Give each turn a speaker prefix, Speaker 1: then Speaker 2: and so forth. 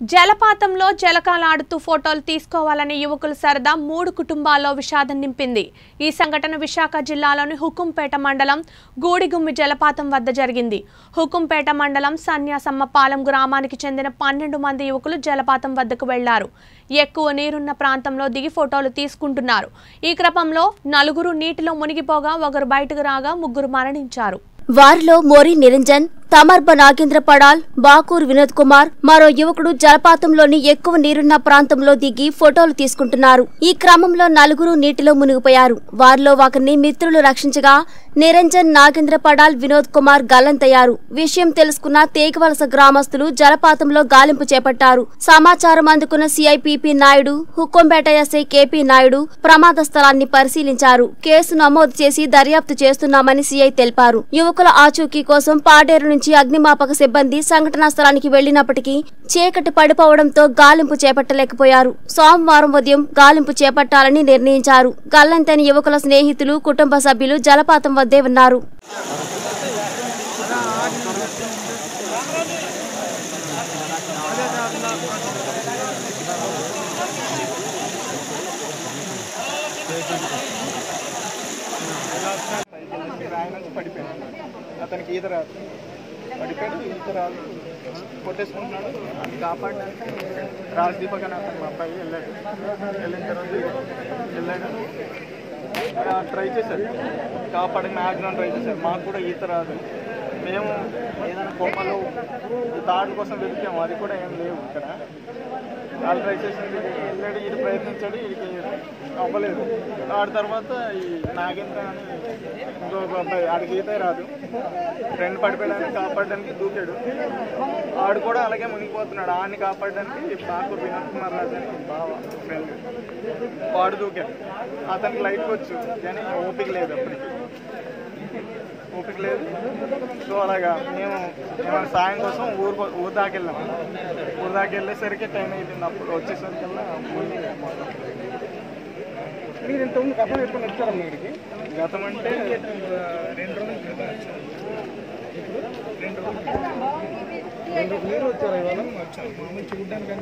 Speaker 1: జలపాతంలో జలకాలాడుతూ ఫోటోలు తీసుకోవాలని యువకుల సరదా మూడు కుటుంబాల్లో విషాదం నింపింది. ఈ సంఘటన విశాఖ జిల్లాలోని హుకుంపేట మండలం గూడిగుమ్మి జలపాతం వద్ద జరిగింది. హుకుంపేట మండలం సన్యాసమ్మపాలెం గ్రామానికి చెందిన పన్నెండు మంది యువకులు జలపాతం వద్దకు వెళ్ళారు. ఎక్కువ నీరున్న ప్రాంతంలో దిగి ఫోటోలు తీసుకుంటున్నారు. ఈ క్రమంలో నలుగురు నీటిలో మునిగిపోగా ఒకరు బయటకు రాగా ముగ్గురు మరణించారు.
Speaker 2: వారిలో మోరి నిరంజన్ తమర్బ నాగేంద్ర పడాల్ బాకూర్ వినోద్ కుమార్ మరో యువకుడు జలపాతంలోని ఎక్కువ నీరున్న ప్రాంతంలో దిగి ఫోటోలు తీసుకుంటున్నారు. ఈ క్రమంలో నలుగురు నీటిలో మునిగిపోయారు. వారిలో ఒకరిని మిత్రులు రక్షించగా నిరంజన్ నాగేంద్ర పడాల్ వినోద్ కుమార్ గల్లంతయ్యారు. విషయం తెలుసుకున్న తేగవలస గ్రామస్తులు జలపాతంలో గాలింపు చేపట్టారు. సమాచారం అందుకున్న CI P P Naidu Hukumpeta SI K P Naidu ప్రమాద స్థలాన్ని పరిశీలించారు. కేసు నమోదు చేసి దర్యాప్తు చేస్తున్నామని సిఐ తెలిపారు. యువకుల ఆచూకీ కోసం పాడేరు నుంచి అగ్నిమాపక సిబ్బంది సంఘటనా స్థలానికి వెళ్ళినప్పటికీ చీకటి పడిపోవడంతో గాలింపు చేపట్టలేకపోయారు. సోమవారం ఉదయం గాలింపు చేపట్టాలని నిర్ణయించారు. గల్లంతైన యువకుల స్నేహితులు కుటుంబ సభ్యులు జలపాతం వద్దే ఉన్నారు.
Speaker 3: నుంచి పడిపోయాడు అతనికి ఈత రాదు. పడిపోయాడు ఈత రాదు. కొట్టేసుకుంటున్నాడు. అది కాపాడడానికి రాజ్ దీపక్ అని అతను మా అబ్బాయి వెళ్ళాడు. వెళ్ళిన తర్వాత వెళ్ళాడు. ట్రై చేశారు కాపాడని ఆగ్రహం ట్రై చేశారు మాకు కూడా ఈత రాదు. మేము ఏదైనా కొమ్మలు తాడు కోసం వెతికాము అది కూడా ఏం లేవు ఇక్కడ. వాళ్ళు ట్రై చేసింది వెళ్ళాడు ఇది ప్రయత్నించాడు ఇది అవ్వలేదు. ఆడి తర్వాత ఈ నాగేంద్ర అని ఇంకొక అబ్బాయి ఆడికి ఈతే రాదు. ఫ్రెండ్ పడిపోయడానికి కాపాడడానికి దూకాడు. ఆడు కూడా అలాగే మునిగిపోతున్నాడు. ఆడిని కాపాడడానికి బాకు వినోద్ కుమార్ రాజు అని బావ ఫ్రెండ్ వాడు దూకాడు. అతనికి లైట్ వచ్చు కానీ ఓపిక లేదు అప్పటికి. ఓపిక లేదు సో అలాగా మేము ఏమైనా సాయం కోసం ఊరు ఊరు దాకా వెళ్ళాం ఊరు దాకా వెళ్ళేసరికి టైం అయిపోయింది. అప్పుడు వచ్చేసరికల్లా మీరు గతం ఎప్పుడు వచ్చారా మీరికి గతం అంటే రెండు రోజుల. రెండు. రెండు రోజులు మీరు వచ్చారా ఇవాళ? వచ్చాను మామూలు చూడడానికి